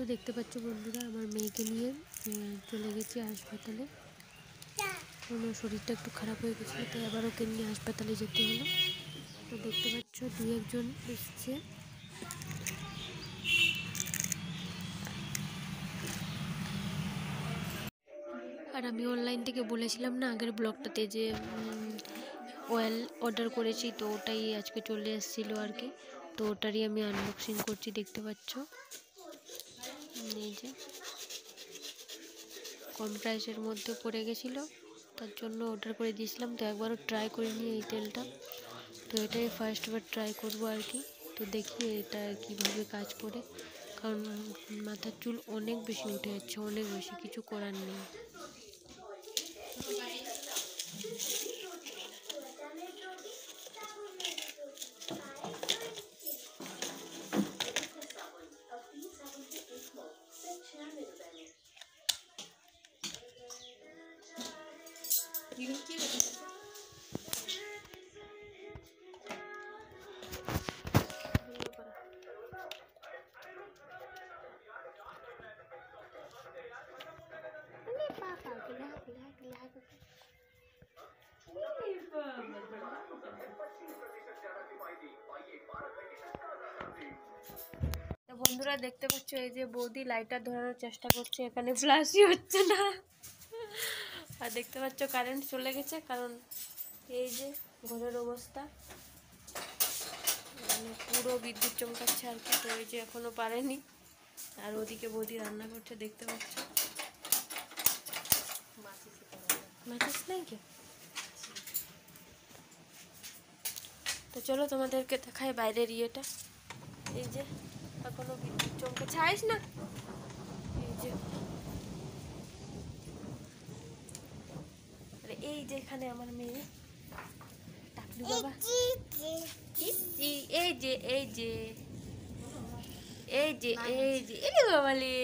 তো দেখতে পাচ্ছ বন্ধুরা, আমার মেয়েকে নিয়ে চলে গেছি হাসপাতালে। ওনার শরীরটা একটু খারাপ হয়ে গেছিল, তাই আবার ওকে নিয়ে হাসপাতালে যেতে হলো। তো দেখতে পাচ্ছ দু একজন এসছে। আর আমি অনলাইন থেকে বলেছিলাম না, আগের ব্লগটাতে যে অয়েল অর্ডার করেছি, তো ওটাই আজকে চলে এসেছিল আর কি। তো ওটারই আমি আনবক্সিং করছি, দেখতে পাচ্ছ। এই যে, কম প্রাইসের মধ্যে পড়ে গেছিল, তার জন্য অর্ডার করে দিয়েছিলাম, তো একবারও ট্রাই করে করিনি এই তেলটা। তো এটাই ফার্স্ট বার ট্রাই করব আর কি। তো দেখি এটা কীভাবে কাজ করে, কারণ মাথার চুল অনেক বেশি উঠে যাচ্ছে, অনেক বেশি, কিছু করার নেই। তো বন্ধুরা দেখতে পাচ্ছ, এই যে বৌদি লাইটার ধরানোর চেষ্টা করছে, এখানে ফ্ল্যাশই হচ্ছে না। আর দেখতে পাচ্ছ কারেন্ট চলে গেছে, কারণ এই যে ঘরের অবস্থা মানে পুরো বিদ্যুৎ চমকাচ্ছে আর কি, তো এই যে এখনও পারেনি। আর ওদিকে বৌদি রান্না করছে, দেখতে পাচ্ছ? কি? তো চলো তোমাদেরকে দেখায় বাইরের ইয়েটা। এই যে এখনও বিদ্যুৎ চমকে ছাইস না? এই যে এই যে এখানে আমার মেয়ে। টাকলু বাবা। এই যে এই যে এই যে। এই যে এলে বাবালে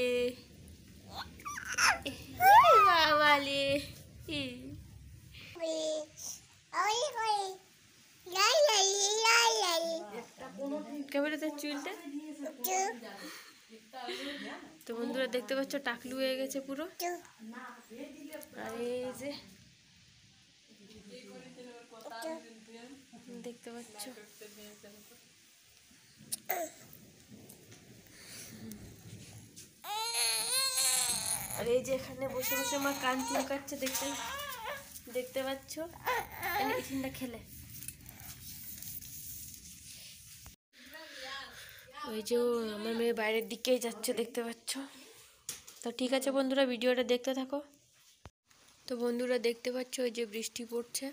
বাবালে তার চুলটা। তো বন্ধুরা দেখতে পাচ্ছ টাকলু হয়ে গেছে পুরো। আর এই যে দেখতে পাচ্ছ। আর এই যে এখানে বসে বসে আমার কান চুলকাচ্ছে দেখতে দেখতে পাচ্ছ? এখানটা খেলে। ওই যে আমার মেয়ে বাইরের দিকেই যাচ্ছে, দেখতে পাচ্ছ? তো ঠিক আছে বন্ধুরা, ভিডিওটা দেখতে থাকো। তো বন্ধুরা, দেখতে পাচ্ছ ওই যে বৃষ্টি পড়ছে।